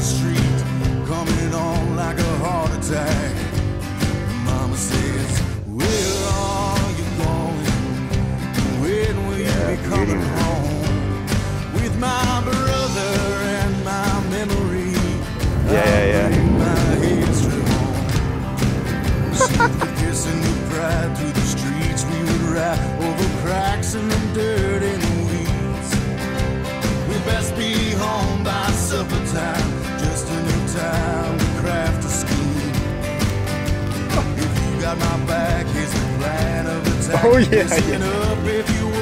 the street, coming on like a heart attack. Mama says, Where are you going? When will you be coming home? With my brother and my memory. Yeah, yeah, yeah. My head's driven home. Secret kissing with pride through the streets. We would ride over cracks in the dirt Oh, yeah.